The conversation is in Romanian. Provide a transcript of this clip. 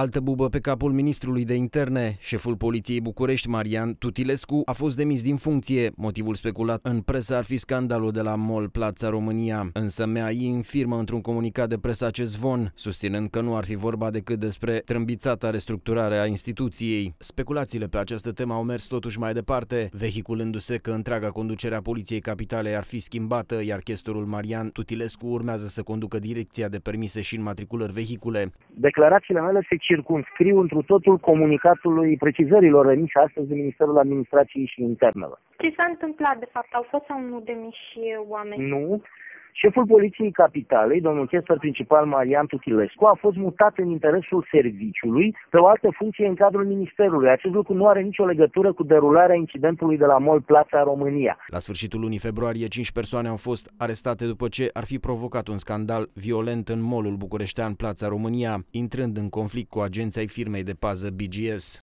Altă bubă pe capul ministrului de interne. Șeful poliției București, Marian Tutilescu, a fost demis din funcție. Motivul speculat în presă ar fi scandalul de la MOL Plața România. Însă MEAI infirmă într-un comunicat de presă acest zvon, susținând că nu ar fi vorba decât despre trâmbițata restructurare a instituției. Speculațiile pe această temă au mers totuși mai departe, vehiculându-se că întreaga conducere a Poliției Capitale ar fi schimbată, iar chestorul Marian Tutilescu urmează să conducă direcția de permise și înmatriculări vehicule. Declarațiile mele se circunscriu întru totul comunicatului precizărilor emise astăzi de Ministerul Administrației și Internelor. Ce s-a întâmplat, de fapt? Au fost sau nu demiși oameni? Nu. Șeful Poliției Capitalei, domnul chestor principal Marian Tutilescu, a fost mutat în interesul serviciului pe o altă funcție în cadrul Ministerului. Acest lucru nu are nicio legătură cu derularea incidentului de la MOL Plața România. La sfârșitul lunii februarie, cinci persoane au fost arestate după ce ar fi provocat un scandal violent în molul bucureștean Plața România, intrând în conflict cu agenții ai firmei de pază BGS.